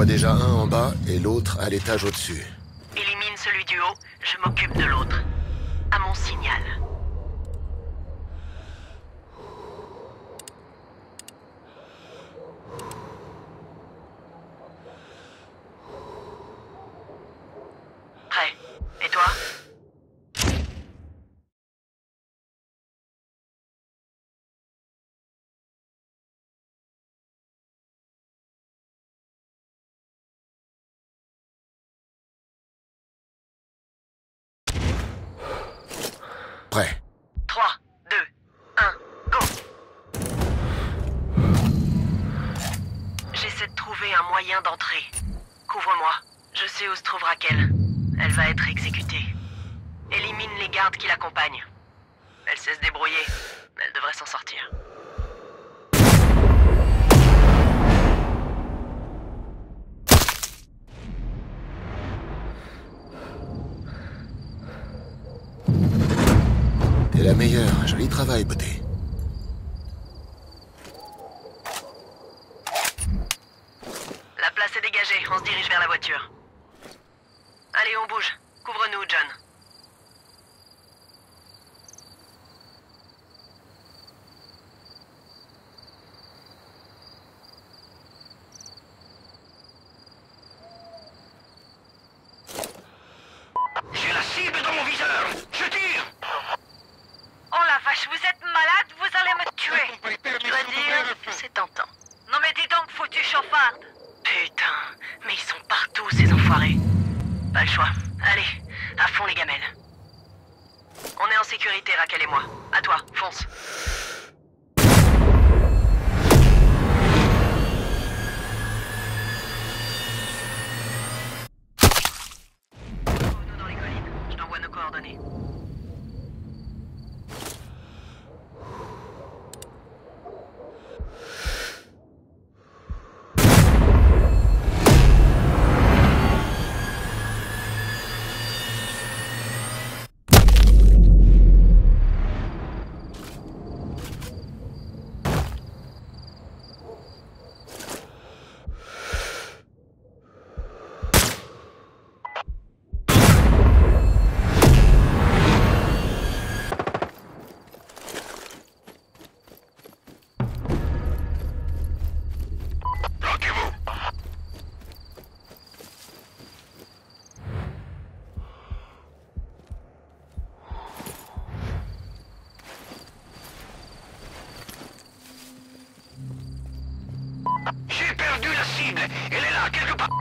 vois déjà un en bas et l'autre à l'étage au-dessus. Élimine celui du haut, je m'occupe de l'autre. À mon signal. Où se trouve Raquel. Elle va être exécutée. Élimine les gardes qui l'accompagnent. Elle sait se débrouiller. Elle devrait s'en sortir. T'es la meilleure. Joli travail, beauté. La place est dégagée. On se dirige vers la voiture. Allez, on bouge. Couvre-nous, John. J'ai la cible dans mon viseur Je tire Oh la vache, vous êtes malade, vous allez me tuer. Je dois dire, c'est tentant. Non mais dis donc, foutu chauffarde. Putain, mais ils sont partout, ces enfoirés. Pas le choix. Allez, à fond les gamelles. On est en sécurité, Raquel et moi. À toi, fonce. Dans les collines. Je t'envoie nos coordonnées. Cible Elle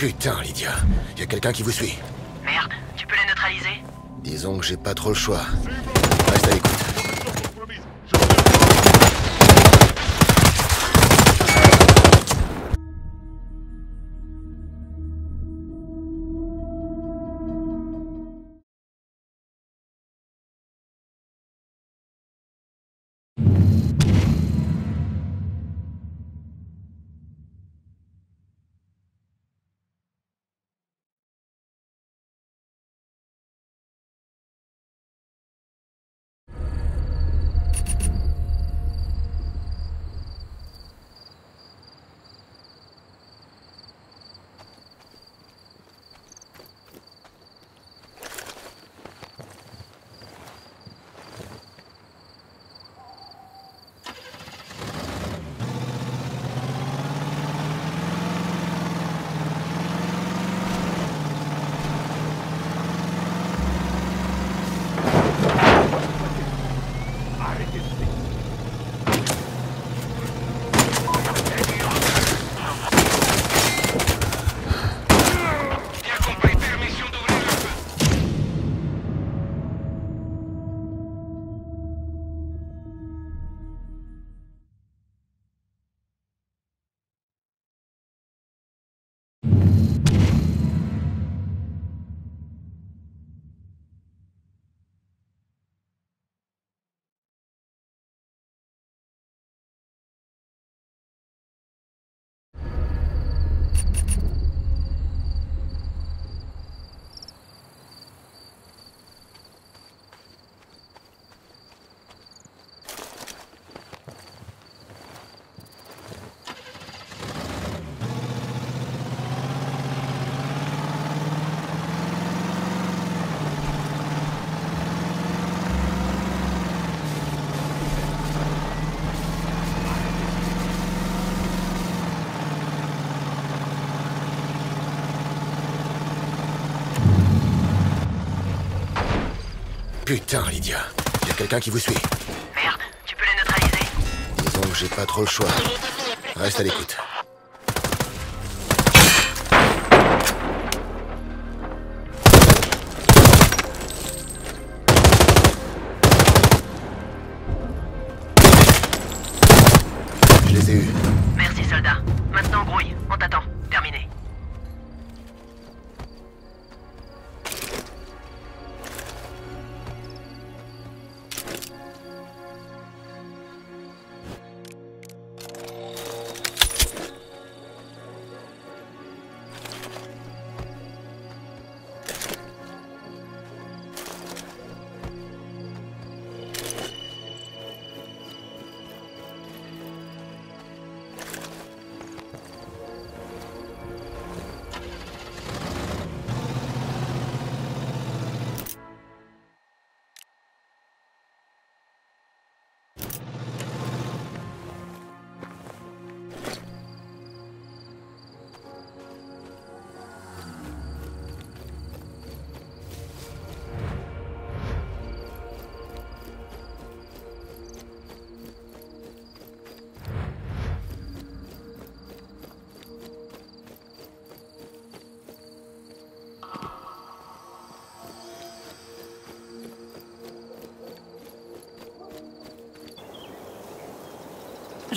Putain, Lydia. Y a quelqu'un qui vous suit. Merde, tu peux les neutraliser? Disons que j'ai pas trop le choix. Reste à l'écoute. Putain, Lydia. Y a quelqu'un qui vous suit. Merde, tu peux les neutraliser Disons que j'ai pas trop le choix. Reste à l'écoute.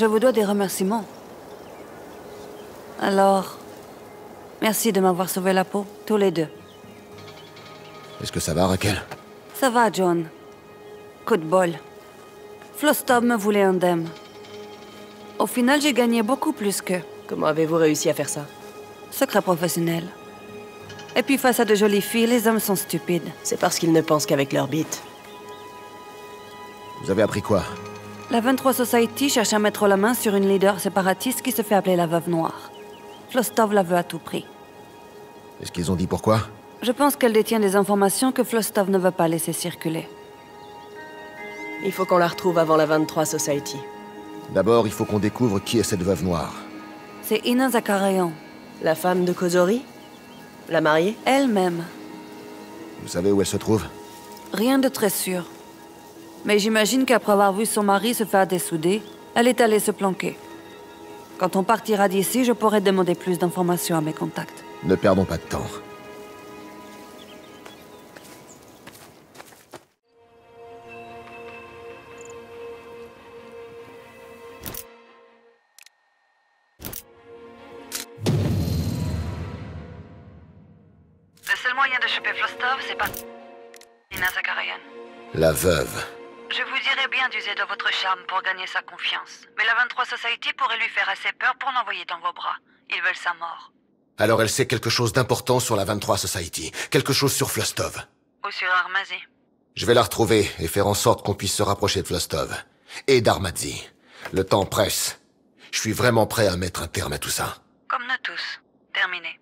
Je vous dois des remerciements. Alors, merci de m'avoir sauvé la peau, tous les deux. Est-ce que ça va, Raquel? Ça va, John. Coup de bol. Flostov me voulait indemne. Au final, j'ai gagné beaucoup plus qu'eux. Comment avez-vous réussi à faire ça? Secret professionnel. Et puis face à de jolies filles, les hommes sont stupides. C'est parce qu'ils ne pensent qu'avec leur bite. Vous avez appris quoi? La 23 Society cherche à mettre la main sur une leader séparatiste qui se fait appeler la Veuve Noire. Flostov la veut à tout prix. Est-ce qu'ils ont dit pourquoi? Je pense qu'elle détient des informations que Flostov ne veut pas laisser circuler. Il faut qu'on la retrouve avant la 23 Society. D'abord, il faut qu'on découvre qui est cette veuve noire. C'est Ina Zakarian, La femme de Kozori? La mariée? Elle-même. Vous savez où elle se trouve? Rien de très sûr. Mais j'imagine qu'après avoir vu son mari se faire dessouder, elle est allée se planquer. Quand on partira d'ici, je pourrai demander plus d'informations à mes contacts. Ne perdons pas de temps. Le seul moyen de choper Flostov, c'est par... Nina Zakarian. La veuve. Je vous dirais bien d'user de votre charme pour gagner sa confiance. Mais la 23 Society pourrait lui faire assez peur pour l'envoyer dans vos bras. Ils veulent sa mort. Alors elle sait quelque chose d'important sur la 23 Society. Quelque chose sur Flostov. Ou sur Armazi. Je vais la retrouver et faire en sorte qu'on puisse se rapprocher de Flostov. Et d'Armadzi. Le temps presse. Je suis vraiment prêt à mettre un terme à tout ça. Comme nous tous. Terminé.